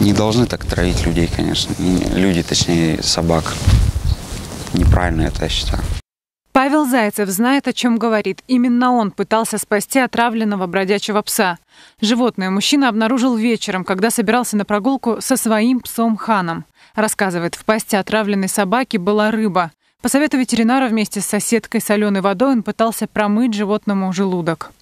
Не должны так травить людей, конечно. Не- Люди, точнее, собак. Неправильно это, я считаю. Павел Зайцев знает, о чем говорит. Именно он пытался спасти отравленного бродячего пса. Животное мужчина обнаружил вечером, когда собирался на прогулку со своим псом Ханом. Рассказывает, в пасти отравленной собаки была рыба. По совету ветеринара вместе с соседкой соленой водой он пытался промыть животному желудок.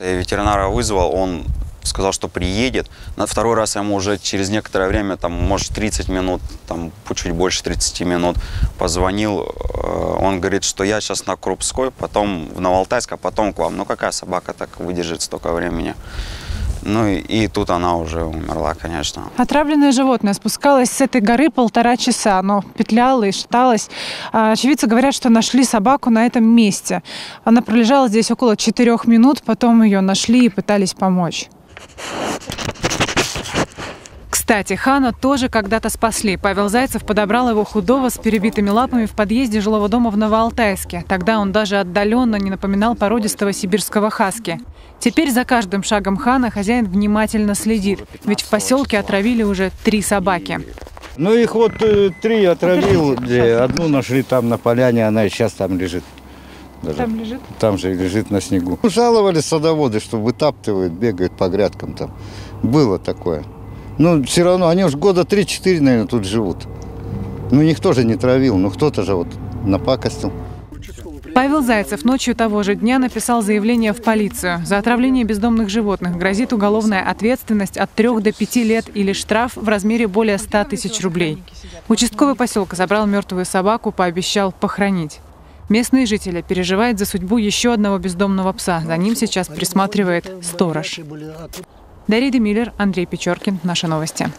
Я ветеринара вызвал, он сказал, что приедет. На второй раз я ему уже через некоторое время, там, может, 30 минут, там, чуть больше 30 минут позвонил. Э, Он говорит, что я сейчас на Крупской, потом в Новоалтайск, а потом к вам. Ну, какая собака так выдержит столько времени? Ну, и, и тут она уже умерла, конечно. Отравленное животное спускалось с этой горы полтора часа. Оно петляло и шаталось. А Очевидцы говорят, что нашли собаку на этом месте. Она пролежала здесь около четырех минут, потом ее нашли и пытались помочь. Кстати, Хана тоже когда-то спасли. Павел Зайцев подобрал его худого с перебитыми лапами в подъезде жилого дома в Новоалтайске. Тогда он даже отдаленно не напоминал породистого сибирского хаски. Теперь за каждым шагом Хана хозяин внимательно следит, ведь в поселке отравили уже три собаки. Ну их вот э, три отравил, э, одну нашли там на поляне, она и сейчас там лежит. Даже. Там, лежит? же и лежит на снегу. Жаловались садоводы, что вытаптывают, бегают по грядкам там. Было такое. Но все равно, они уж года 3-4, наверное, тут живут. Ну никто же не травил, ну кто-то же вот напакостил. Павел Зайцев ночью того же дня написал заявление в полицию. За отравление бездомных животных грозит уголовная ответственность от 3 до 5 лет или штраф в размере более 100 тысяч рублей. Участковый поселка забрал мертвую собаку, пообещал похоронить. Местные жители переживают за судьбу еще одного бездомного пса. За ним сейчас присматривает сторож. Дарья Демиллер, Андрей Печоркин. Наши новости.